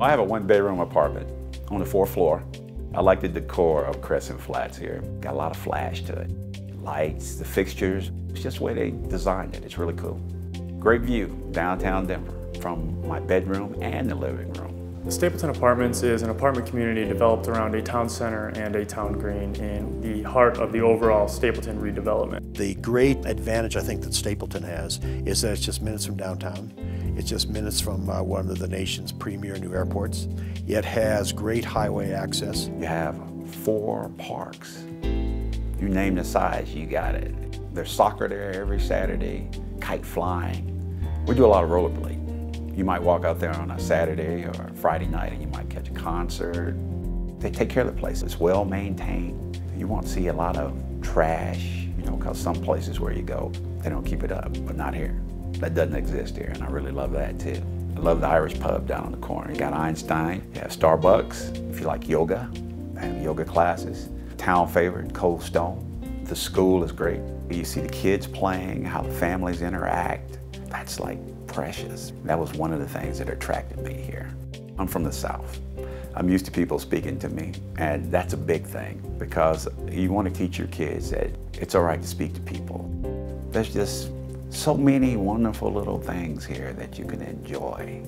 I have a one bedroom apartment on the fourth floor. I like the decor of Crescent Flats here. Got a lot of flash to it. Lights, the fixtures, it's just the way they designed it. It's really cool. Great view, downtown Denver, from my bedroom and the living room. The Stapleton Apartments is an apartment community developed around a town center and a town green in the heart of the overall Stapleton redevelopment. The great advantage I think that Stapleton has is that it's just minutes from downtown. It's just minutes from uh, one of the nation's premier new airports. It has great highway access. You have four parks. You name the size, you got it. There's soccer there every Saturday, kite flying. We do a lot of rollerblading. You might walk out there on a Saturday or a Friday night and you might catch a concert. They take care of the place. It's well maintained. You won't see a lot of trash, you know, because some places where you go, they don't keep it up, but not here. That doesn't exist here, and I really love that too. I love the Irish pub down on the corner. You got Einstein, you have Starbucks. If you like yoga, they have yoga classes. Town favorite, Cold Stone. The school is great. You see the kids playing, how the families interact. That's like precious. That was one of the things that attracted me here. I'm from the South. I'm used to people speaking to me, and that's a big thing because you want to teach your kids that it's all right to speak to people. There's just so many wonderful little things here that you can enjoy.